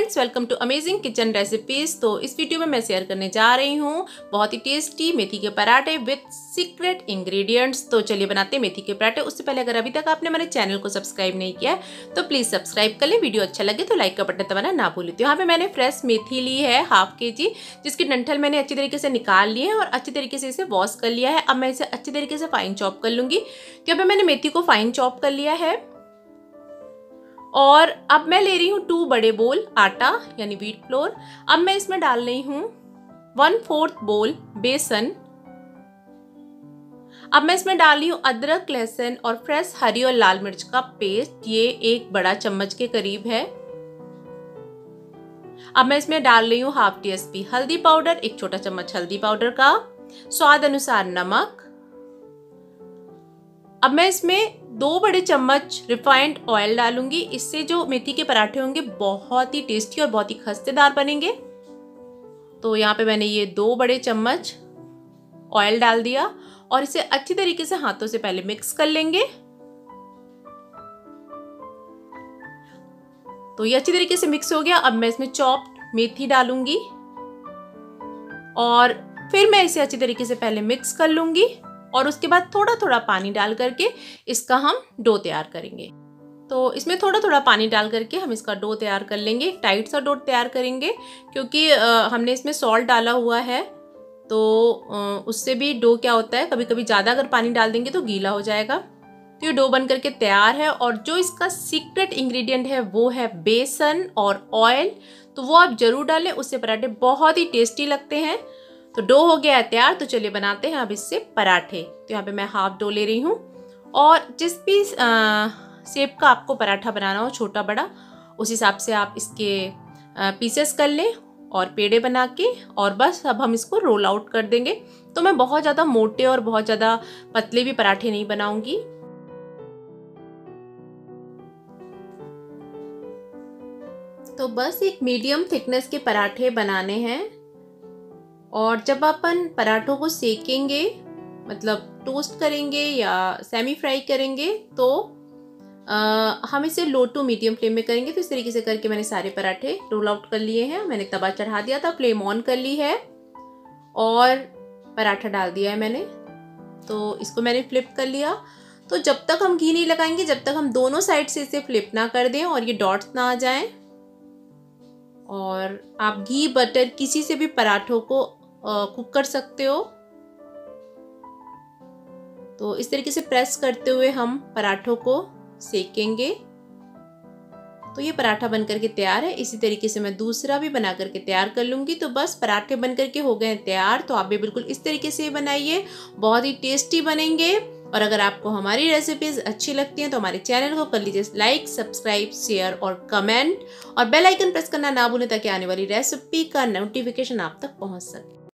Friends welcome to amazing kitchen recipes तो इस video में मैं शेयर करने जा रही हूँ बहुत ही टेस्टी मेथी के पराठे विथ सीक्रेट इंग्रेडिएंट्स तो चलिए बनाते हैं मेथी के पराठे। उससे पहले अगर अभी तक आपने हमारे चैनल को सब्सक्राइब नहीं किया तो प्लीज़ सब्सक्राइब कर लें। वीडियो अच्छा लगे तो लाइक का बटन दबाना ना भूलें। तो यहाँ पे मैंने फ्रेश मेथी ली है हाफ़ के जी जिसकी डंठल मैंने अच्छी तरीके से निकाल ली है और अच्छी तरीके से इसे वॉश कर लिया है। अब मैं इसे अच्छी तरीके से फाइन चॉप कर लूँगी। तो यहाँ मैंने मेथी को फाइन चॉप कर लिया है। और अब मैं ले रही हूँ टू बड़े बोल आटा, यानी व्हीट फ्लोर अब मैं इसमें डाल रही हूँ वन फोर्थ बोल बेसन। अब मैं इसमें डाल रही हूँ अदरक, लहसुन और फ्रेश हरी और लाल मिर्च का पेस्ट ये एक बड़ा चम्मच के करीब है। अब मैं इसमें डाल रही हूँ हाफ़ टी एस हल्दी पाउडर एक छोटा चम्मच हल्दी पाउडर का। स्वाद अनुसार नमक। अब मैं इसमें दो बड़े चम्मच रिफाइंड ऑयल डालूँगी। इससे जो मेथी के पराठे होंगे, बहुत ही टेस्टी और बहुत ही खस्तेदार बनेंगे। तो यहाँ पे मैंने ये दो बड़े चम्मच ऑयल डाल दिया और इसे अच्छी तरीके से हाथों से पहले मिक्स कर लेंगे। तो ये अच्छी तरीके से मिक्स हो गया। अब मैं इसमें चॉप्ड मेथी डालूँगी और फिर मैं इसे अच्छी तरीके से पहले मिक्स कर लूँगी। और उसके बाद थोड़ा थोड़ा पानी डाल करके इसका हम डो तैयार करेंगे। तो इसमें थोड़ा थोड़ा पानी डाल करके हम इसका डो तैयार कर लेंगे टाइट सा डो तैयार करेंगे, क्योंकि हमने इसमें सॉल्ट डाला हुआ है तो उससे भी डो क्या होता है कभी कभी ज़्यादा अगर पानी डाल देंगे तो गीला हो जाएगा। तो ये डो बन करके तैयार है और जो इसका सीक्रेट इंग्रेडिएंट है वो है बेसन और ऑयल। तो वो आप ज़रूर डालें, उससे पराठे बहुत ही टेस्टी लगते हैं। तो डो हो गया है तैयार तो चलिए बनाते हैं अब इससे पराठे। तो यहाँ पे मैं हाफ़ डो ले रही हूँ। और जिस भी शेप का आपको पराठा बनाना हो, छोटा, बड़ा, उस हिसाब से आप इसके पीसेस कर लें और पेड़े बना के, और बस अब हम इसको रोल आउट कर देंगे। तो मैं बहुत ज़्यादा मोटे और बहुत ज़्यादा पतले भी पराठे नहीं बनाऊँगी। तो बस एक मीडियम थिकनेस के पराठे बनाने हैं। और जब अपन पराठों को सेकेंगे मतलब टोस्ट करेंगे या सेमी फ्राई करेंगे तो आ, हम इसे लो टू मीडियम फ्लेम में करेंगे। तो इस तरीके से करके मैंने सारे पराठे रोल आउट कर लिए हैं। मैंने तवा चढ़ा दिया था फ्लेम ऑन कर ली है और पराठा डाल दिया है मैंने। तो इसको मैंने फ्लिप कर लिया। तो जब तक हम घी नहीं लगाएँगे जब तक हम दोनों साइड से इसे फ्लिप ना कर दें और ये डॉट्स ना आ जाएँ और आप घी बटर किसी से भी पराठों को कुक कर सकते हो। तो इस तरीके से प्रेस करते हुए हम पराठों को सेकेंगे। तो ये पराठा बन करके तैयार है। इसी तरीके से मैं दूसरा भी बना करके तैयार कर लूँगी। तो बस पराठे बन करके हो गए तैयार। तो आप भी बिल्कुल इस तरीके से बनाइए। बहुत ही टेस्टी बनेंगे। और अगर आपको हमारी रेसिपीज़ अच्छी लगती हैं तो हमारे चैनल को कर लीजिए लाइक सब्सक्राइब शेयर और कमेंट और बेल आइकन प्रेस करना ना भूलें ताकि आने वाली रेसिपी का नोटिफिकेशन आप तक पहुँच सके।